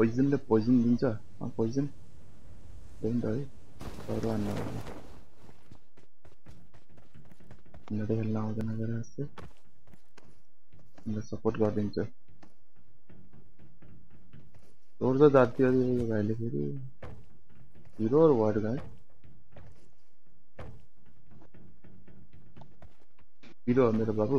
पोइजनले poison दिन्छ poison त्यही त है हान्न उनीहरू खेल्न आउँदैन गएर जस्तै उनीहरू सपोर्ट गरिदिन्छ तोड्छ जाति अरे यो भाइले फेरि हिरो वाइड गाई हिरो हो। मेरो बाबु।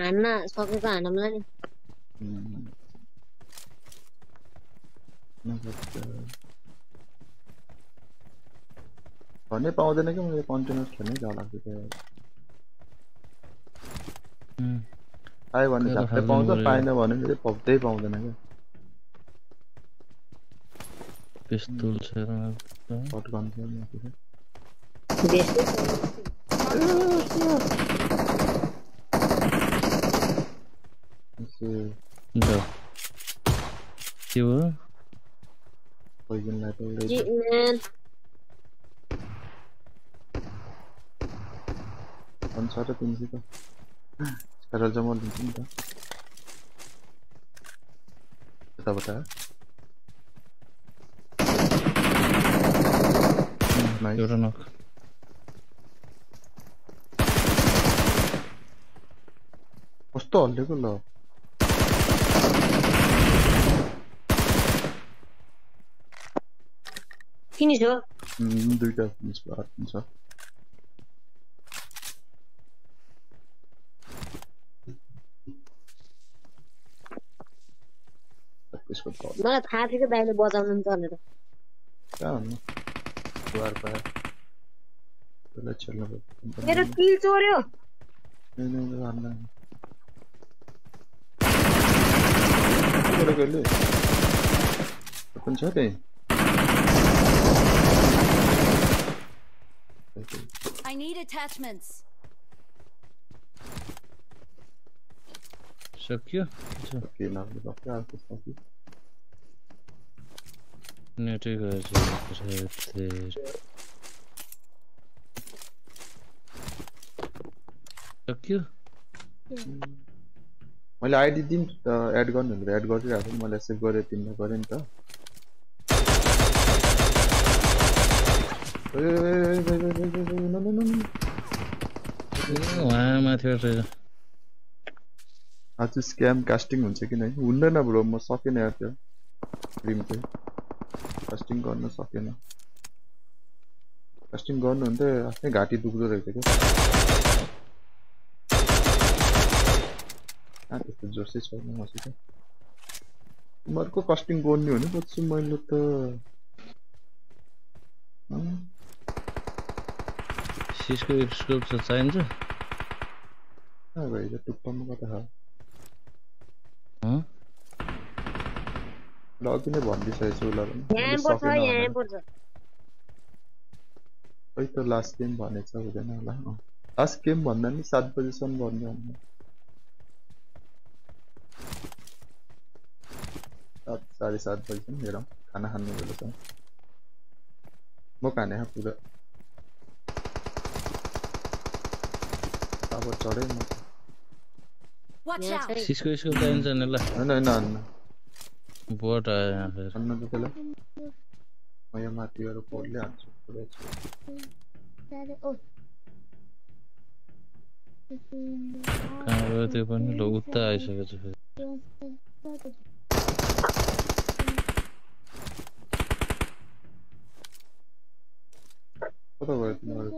I'm not fucking fine, I'm learning. Mm. पढ़ने पाओ देने के मुझे कंटिन्यूस खेलने जा लगते थे हाय वन चाहते पाऊँ तो फाइनल तो वन मुझे पबते ही पाऊँ देने के। पिस्तौल से रहा है तो। शॉटगन से मैं किसे 그 Да. Чего? Poison level 전차를 빈지가 잘할 점은 빈집니다. 보다 보다. 나이스. 요런ок. 어스터 안 되걸라. फिनिस हो दुइटा फिनिस भयो हुन्छ मलाई थाहा थियो कि दाइले बजाउनुहुन्छ भनेर कहाँ द्वार पायो त्यसलाई छेल्नु पर्छ मेरो किल चोर्यो করে গেলে এখন ছাড়ে I need attachments. Şakıyor. you. lan you. bak मैले आइडी दिउँ त एड गर्नु भनेर एड गरिरहेको थिएँ मैले सेभ गरेँ तिमीले गरेँ नि त आज स्क्याम कास्टिङ हुन्छ कि किन हुँदैन ब्रो म सकेन यार त्यो क्रिम चाहिँ कास्टिङ गर्न सकेन कास्टिङ गर्नुहुन्थ्यो आफ्नै घाँटी दुख्दो रहेछ क्या त्यस्तो जोसै छैन मसित उनीहरूको कास्टिङ गर्ने भने पछि मैले त सिसको स्कोप छ चाहिन्छ गयो टुप्पामा कता छ हँ? ल अघि नै भनिदिइसकेको छु उसलाई पनि खै त लास्ट गेम भनेछ हुँदैन होला लास्ट गेम भन्दा नि सात बजीसम्म गर्ने साढ़े सात बज गए मेरा खाना खाने वाला तो। था वो खाने हैं पूरा। अब चढ़े मत इसको टाइम से नहीं ला। ना ना ना बहुत आया यहाँ पे। अन्ना तो चला मैं यहाँ मारती हूँ और पोल ले आँसू पूरे सारे कहाँ गए थे पन्ने लोग उत्तर आए सके थे Работает, может.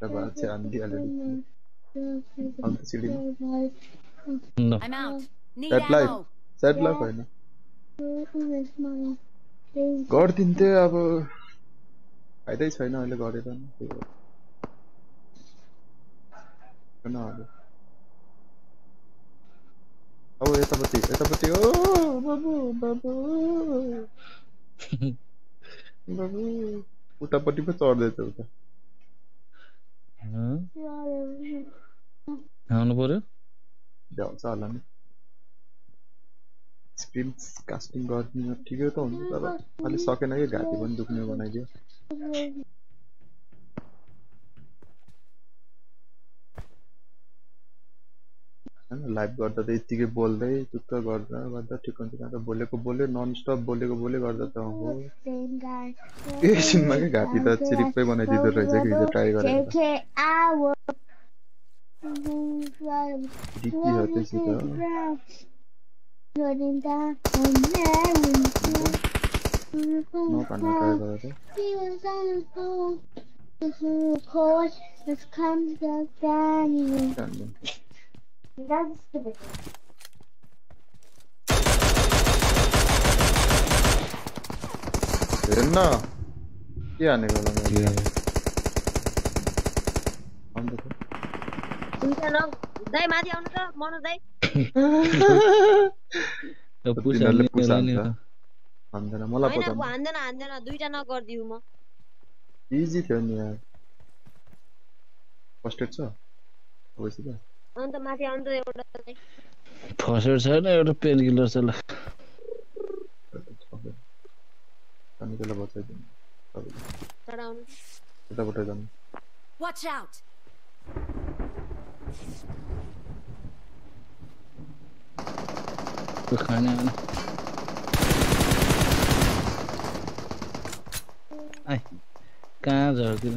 About and the other. On the ceiling. No. I'm out. Need Set life. Set life, I know. God दिन्थे अब फाइदै छैन अहिले गरेर न अब अब यतापट्टि यतापट्टि ओ बाबु बाबु बाबु उतापट्टि पो चढ्दैछ उता हँ? आउनु पर्यो भ्याउँछ होला नि स्क्रिन कास्टिङ गरिदिनु ठिकै त हुन्छ तर अलि सकेन कि घाँटी पनि दुख्ने बनाइदियो होइन लाइभ गर्दा त यत्तिकै बोल्दै टुक्क गर्दा गर्दा ठिक हुन्छ बोलेको बोल्यो नन स्टप बोलेको बोल्यो गर्दा त हो। एकछिनमा घाँटी त चिरिप्पै बनाइदिँदो रहेछ कि हिजो ट्राई गरेर त। डिक्की हो त्यसै त। नभन्न ट्राई गरेर जान्दैन। हेर्न के हानेको होला मैले अन्त त दुईटा न दाइ माथि आउनु त मनो दाइ अब पुस तिनीहरूले हाल्ने पुस होला नि हान्छ। हान्दैन मलाई पता ऊ हान्दैन हान्दैन दुईटा नगरिदिउ म इजी थियो नि यार फर्स्ट एड छ अवश्य त अन्त माथि आउनु त एउटा एड छैन एउटा पेन किलर छ ल यताबाट जानु Watch out! त्यो खाने आउने आइ कहाँ झर्दिन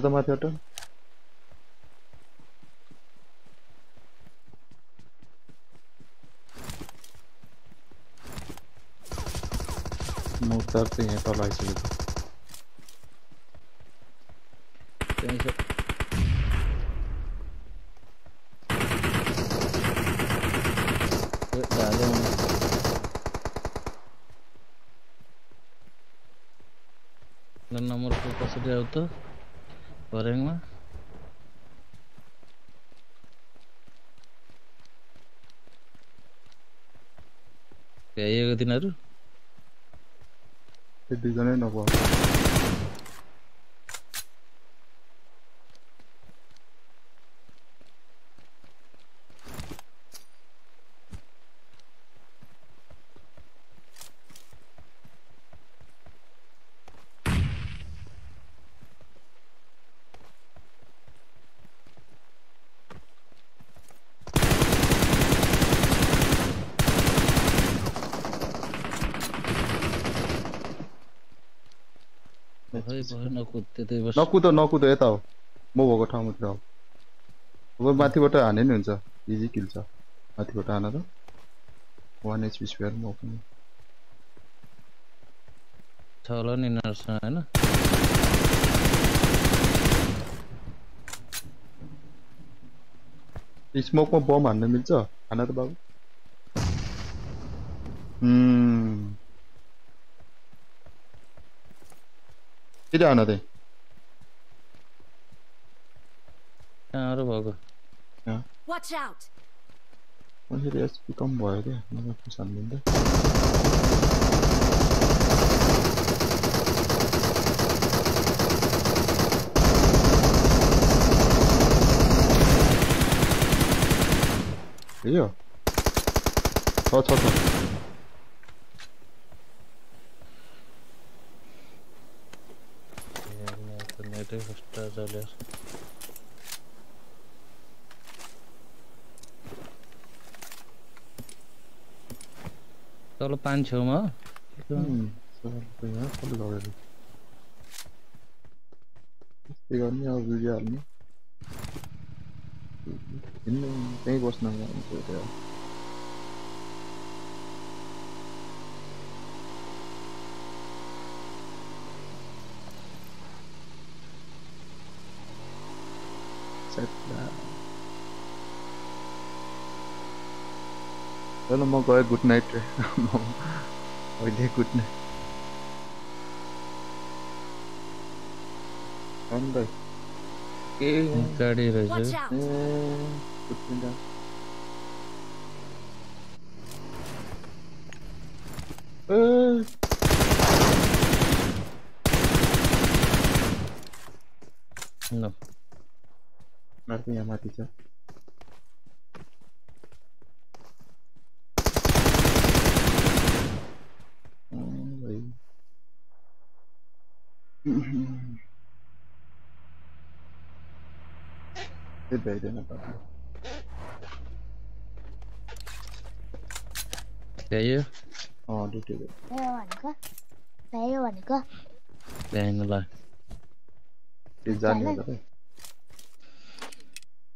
Where the Mathyata? उतरते हैं पहला इसलिए कहीं से नंबर को कैसे जाओ तो வருங்களா ఏ తిన్నారు ఇది కానీ నాకు नकुद नकुद यता हो म भएको ठाउँतिर हो अब माथिबाट हाने नि हुन्छ इजी किल छ माथिबाट हान त वान एचपी स्पेयर म पनि छ होला नि होइन स्मोकमा बम हान्न मिल्छ हान त बाबु ഇതാണത് ആറ് ഭാഗം Watch out! ശരി എസ് പി കമ്പായത് നമുക്ക് സണ്ണിന്റെ അയ്യോ ചോ ചോ ചോ हेलमेटै फस्टा चल्यो तल पानी छेउमा हो? उम्, सबै यहाँ सबै लगेर त्यस्तै गर्ने अब भिडियो हाल्ने हिँड्नु त्यहीँ बस्न जानु पऱ्यो चलो म गएँ गुड नाइट अहिले गुड नाइट अन्त के गाडी रहेछ Watch है। out! A Artinya mati cok. Hmm, baik. Apa-apa. Oh, do do it. There you wanna go? There you wanna apa?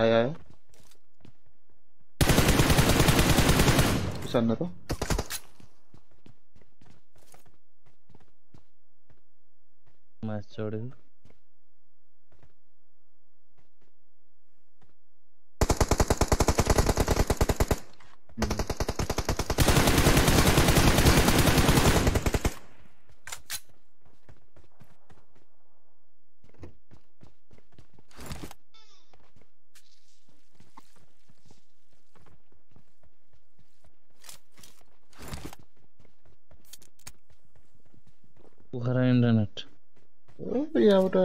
ấy ấy sân nữa đó mà chỗ đứng. খারাপ internet ওটা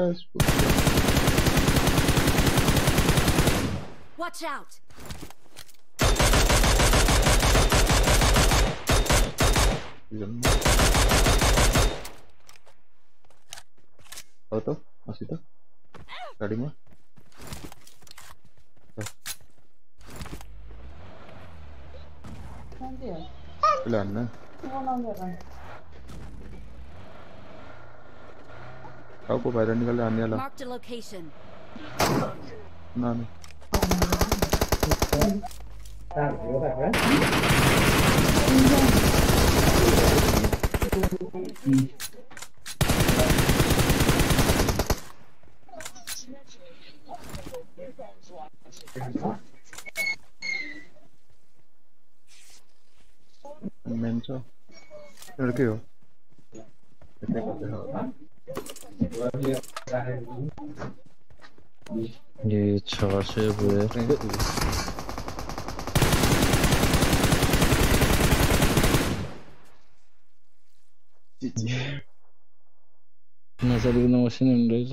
Watch out! Apa tuh? Masih tuh? a location. नानी main छ एउटा के हो यतै कतै हो यो छ सय भयो त्यहीँ पुग्यो। नचलिकन मसिनो रहेछ